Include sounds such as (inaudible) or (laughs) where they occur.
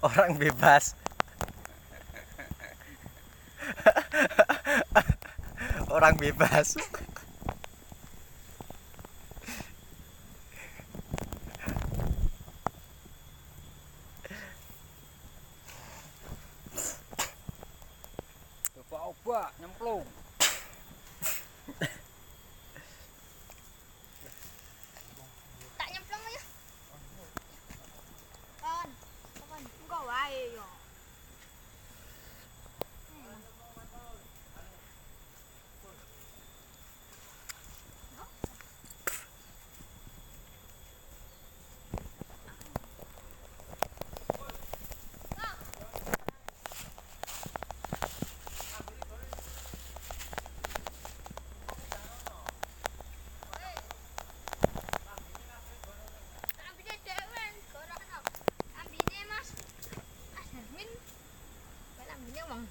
(laughs) orang bebas (laughs) orang bebas Coba-coba nyemplung. 你忙